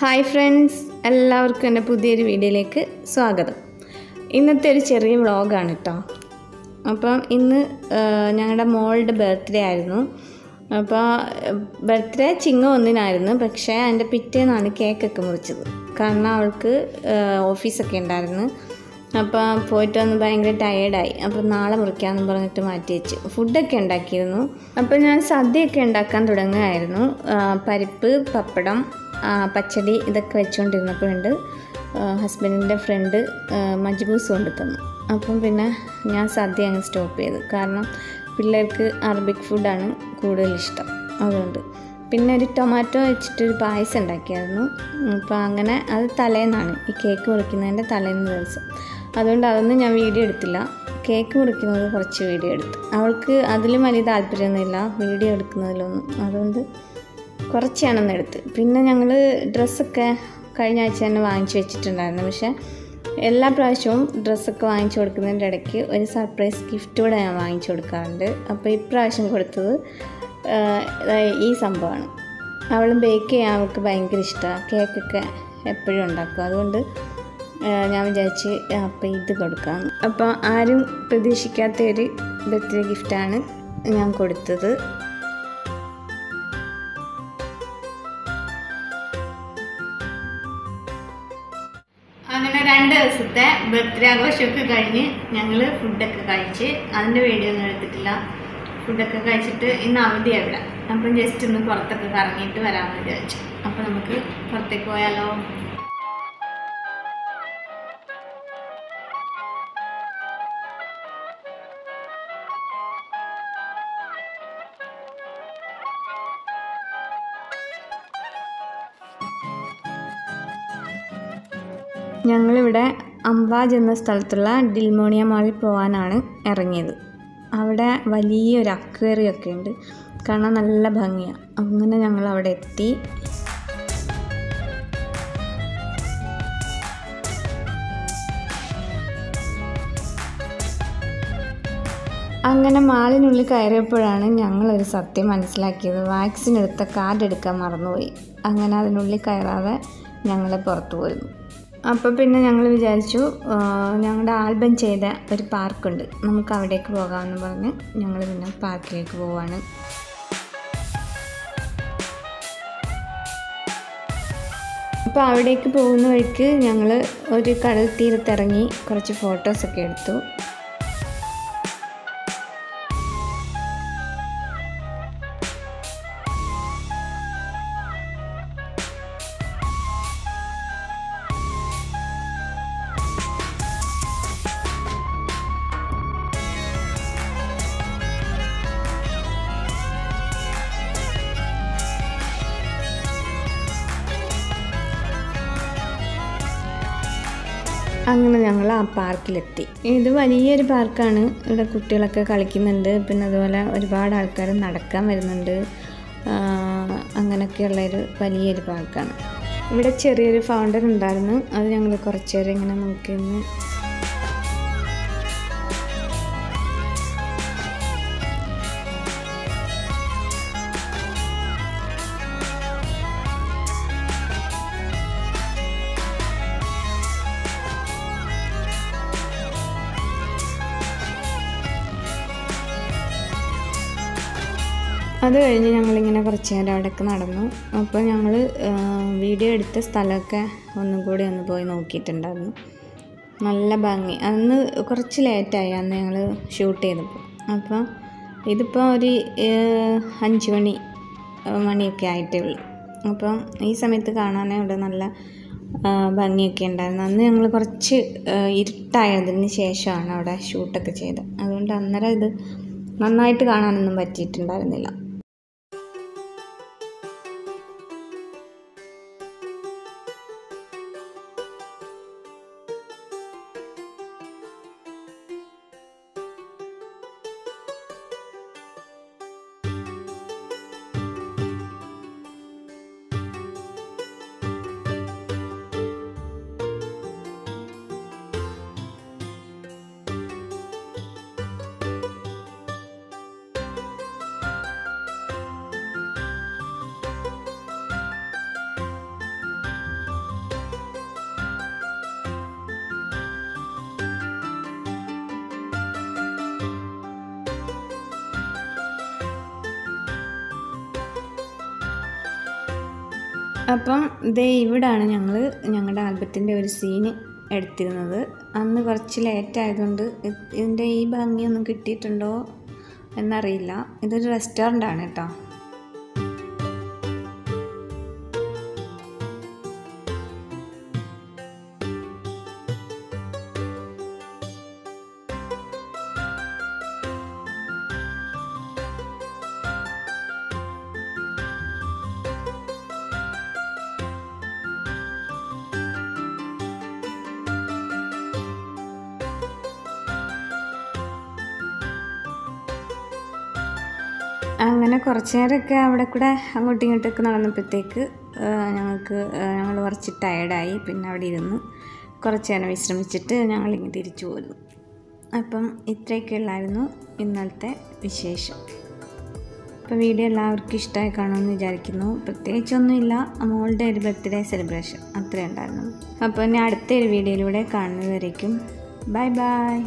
Hi friends എല്ലാവർക്കും എന്റെ പുതിയൊരു വീഡിയോയിലേക്ക് സ്വാഗതം. ഇന്നത്തെ ഒരു ചെറിയ വ്ളോഗാണ് കേട്ടോ. അപ്പം ഇന്ന് ഞങ്ങളുടെ മോളുടെ ബർത്ത്ഡേ ആയിരുന്നു. അപ്പോൾ ബർത്ത്ഡേ ചിങ്ങ ഒന്നിനായിരുന്നു പക്ഷേ എന്റെ പിറ്റേന്നാണ് കേക്കൊക്കെ മുറിച്ചത്. കാരണം അവൾക്ക് ഓഫീസൊക്കെ ഉണ്ടായിരുന്നു. അപ്പോൾ പോയിട്ട് വന്ന് ഭയങ്കര ടയേർഡായി അപ്പോൾ നാളെ മുറിക്കാമെന്ന് പറഞ്ഞിട്ട് മാറ്റി വെച്ച്. ഫുഡൊക്കെ ഉണ്ടാക്കിയിരുന്നു. അപ്പോൾ ഞാൻ സദ്യയൊക്കെ ഉണ്ടാക്കാൻ തുടങ്ങുകയായിരുന്നു. പരിപ്പ് പപ്പടം പച്ചടി ഇതൊക്കെ വെച്ചുകൊണ്ടിരുന്നപ്പോഴുണ്ട് ഹസ്ബൻഡിന്റെ ഫ്രണ്ട് മജ്ബൂസ് കൊണ്ട് തന്നു അപ്പം പിന്നെ ഞാൻ സദ്യ അങ്ങ് സ്റ്റോപ്പ് ചെയ്തു. കാരണം പിള്ളേർക്ക് അറബിക് ഫുഡാണ് കൂടുതൽ ഇഷ്ടം അതുകൊണ്ട് പിന്നെ ഒരു ടൊമാറ്റോ വെച്ചിട്ടൊരു പായസം ഉണ്ടാക്കിയായിരുന്നു. അപ്പോൾ അങ്ങനെ അത് തലേന്നാണ്. ഈ കേക്ക് മുറിക്കുന്നതിന്റെ തലേന്ന് ദിവസം. അതുകൊണ്ട് അതൊന്നും ഞാൻ വീഡിയോ എടുത്തില്ല. കേക്ക് മുറിക്കുന്നത് കുറച്ച് വീഡിയോ എടുത്തു. അവൾക്ക് അതിലും വലിയ താല്പര്യമൊന്നുമില്ല. വീഡിയോ എടുക്കുന്നതിലൊന്നും. അതുകൊണ്ട് കുറച്ചാണെന്ന് എടുത്ത്. പിന്നെ ഞങ്ങൾ ഡ്രസ്സൊക്കെ കഴിഞ്ഞ ആഴ്ച തന്നെ വാങ്ങിച്ചു വെച്ചിട്ടുണ്ടായിരുന്നു. പക്ഷേ എല്ലാ പ്രാവശ്യവും ഡ്രസ്സൊക്കെ വാങ്ങിച്ചു കൊടുക്കുന്നതിന്റെ ഇടയ്ക്ക് ഒരു സർപ്രൈസ് ഗിഫ്റ്റ് കൂടെ ഞാൻ വാങ്ങിച്ചു കൊടുക്കാറുണ്ട്. അപ്പോൾ ഇപ്രാവശ്യം കൊടുത്തത് ഈ സംഭവമാണ്. അവൾ ബേക്ക് ചെയ്യാൻ അവൾക്ക് ഭയങ്കര ഇഷ്ടമാണ്. കേക്കൊക്കെ എപ്പോഴും ഉണ്ടാക്കും. അതുകൊണ്ട് ഞാൻ വിചാരിച്ച് അപ്പോൾ ഇത് കൊടുക്കാം. അപ്പോൾ ആരും പ്രതീക്ഷിക്കാത്ത ഒരു ബർത്ത്ഡേ ഗിഫ്റ്റാണ് ഞാൻ കൊടുത്തത്. രണ്ട് ദിവസത്തെ ബർത്ത്ഡേ ആഘോഷമൊക്കെ കഴിഞ്ഞ് ഞങ്ങൾ ഫുഡൊക്കെ കഴിച്ച് അതിന്റെ വീഡിയോ ഒന്നും എടുത്തിട്ടില്ല. ഫുഡൊക്കെ കഴിച്ചിട്ട് ഇന്ന് അവധിയാണ് ഇവിടെ അപ്പം ജസ്റ്റ് ഒന്ന് പുറത്തൊക്കെ കറങ്ങിയിട്ട് വരാമെന്ന് വിചാരിച്ചു. അപ്പം നമുക്ക് പുറത്തേക്ക് പോയാലോ? ഞങ്ങളിവിടെ അംബാജ് എന്ന സ്ഥലത്തുള്ള ഡിൽമോണിയ മാളിൽ പോകാനാണ് ഇറങ്ങിയത്. അവിടെ വലിയൊരു അക്വേറിയൊക്കെ ഉണ്ട്. കാണാൻ നല്ല ഭംഗിയാണ് അങ്ങനെ ഞങ്ങൾ അവിടെ എത്തി. അങ്ങനെ മാളിനുള്ളിൽ കയറിയപ്പോഴാണ് ഞങ്ങളൊരു സത്യം മനസ്സിലാക്കിയത്. വാക്സിൻ എടുത്ത കാർഡ് എടുക്കാൻ മറന്നുപോയി. അങ്ങനെ അതിനുള്ളിൽ കയറാതെ ഞങ്ങളെ പുറത്തു പോയിരുന്നു അപ്പോൾ പിന്നെ ഞങ്ങൾ വിചാരിച്ചു ഞങ്ങളുടെ ആൽബം ചെയ്ത ഒരു പാർക്കുണ്ട്. നമുക്ക് അവിടേക്ക് പോകാമെന്ന് പറഞ്ഞ് ഞങ്ങൾ പിന്നെ പാർക്കിലേക്ക് പോവാണ്. അപ്പോൾ അവിടേക്ക് പോകുന്ന വഴിക്ക് ഞങ്ങൾ ഒരു കടൽ തീരത്തിറങ്ങി കുറച്ച് ഫോട്ടോസൊക്കെ എടുത്തു. അങ്ങനെ ഞങ്ങൾ ആ പാർക്കിലെത്തി. ഇത് വലിയൊരു പാർക്കാണ്. ഇവിടെ കുട്ടികളൊക്കെ കളിക്കുന്നുണ്ട്. പിന്നെ അതുപോലെ ഒരുപാട് ആൾക്കാർ നടക്കാൻ വരുന്നുണ്ട്. അങ്ങനെയൊക്കെയുള്ളൊരു വലിയൊരു പാർക്കാണ്. ഇവിടെ ചെറിയൊരു ഫൗണ്ടൻ ഉണ്ടായിരുന്നു. അത് ഞങ്ങൾ കുറച്ചേരം ഇങ്ങനെ നോക്കി അത് കഴിഞ്ഞ് ഞങ്ങളിങ്ങനെ കുറച്ച് നേരം അവിടേക്ക് നടന്നു. അപ്പോൾ ഞങ്ങൾ വീഡിയോ എടുത്ത സ്ഥലമൊക്കെ ഒന്നും കൂടി ഒന്ന് പോയി നോക്കിയിട്ടുണ്ടായിരുന്നു. നല്ല ഭംഗി. അന്ന് കുറച്ച് ലേറ്റായി. അന്ന് ഞങ്ങൾ ഷൂട്ട് ചെയ്തപ്പോൾ. അപ്പോൾ ഇതിപ്പോൾ ഒരു അഞ്ച് മണി മണിയൊക്കെ ആയിട്ടേ ഉള്ളൂ. അപ്പം ഈ സമയത്ത് കാണാനേ ഇവിടെ നല്ല ഭംഗിയൊക്കെ ഉണ്ടായിരുന്നു. അന്ന് ഞങ്ങൾ കുറച്ച് ഇരുട്ടായതിന് ശേഷമാണ് അവിടെ ഷൂട്ടൊക്കെ ചെയ്തത്. അതുകൊണ്ട് അന്നേരം ഇത് നന്നായിട്ട് കാണാനൊന്നും പറ്റിയിട്ടുണ്ടായിരുന്നില്ല. അപ്പം ദേ ഇവിടാണ് ഞങ്ങൾ ഞങ്ങളുടെ ആൽബത്തിന്റെ ഒരു സീന് എടുത്തിരുന്നത്. അന്ന് കുറച്ച് ലേറ്റ് ആയതുകൊണ്ട് ഇത് ഇതിന്റെ ഈ ഭംഗിയൊന്നും കിട്ടിയിട്ടുണ്ടോ എന്നറിയില്ല. ഇതൊരു റെസ്റ്റോറന്റ് ആണ് കേട്ടോ. അങ്ങനെ കുറച്ച് നേരമൊക്കെ അവിടെ കൂടെ അങ്ങോട്ടും ഇങ്ങോട്ടൊക്കെ നടന്നപ്പോഴത്തേക്ക് ഞങ്ങൾക്ക് ഞങ്ങൾ കുറച്ച് ടയർഡായി പിന്നെ അവിടെ ഇരുന്ന്. കുറച്ച് നേരം വിശ്രമിച്ചിട്ട് ഞങ്ങളിങ്ങ് തിരിച്ചു പോരുന്നു അപ്പം ഇത്രയൊക്കെ ഉള്ളായിരുന്നു ഇന്നലത്തെ വിശേഷം. അപ്പോൾ വീഡിയോ എല്ലാവർക്കും ഇഷ്ടമായി കാണുമെന്ന് വിചാരിക്കുന്നു. പ്രത്യേകിച്ചൊന്നുമില്ല. മോളുടെ ഒരു ബർത്ത്ഡേ സെലിബ്രേഷൻ അത്രേ ഉണ്ടായിരുന്നു. അപ്പോൾ ഇനി അടുത്തൊരു വീഡിയോയിലൂടെ കാണുന്നതുവരേക്കും. Bye bye